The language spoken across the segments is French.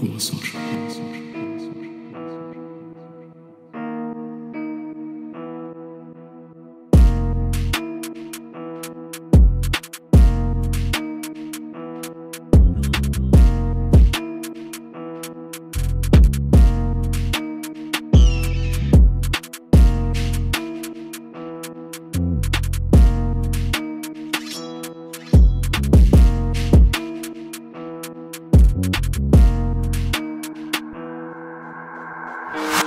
com o Açores. Com o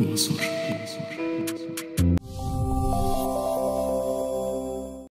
mensonge.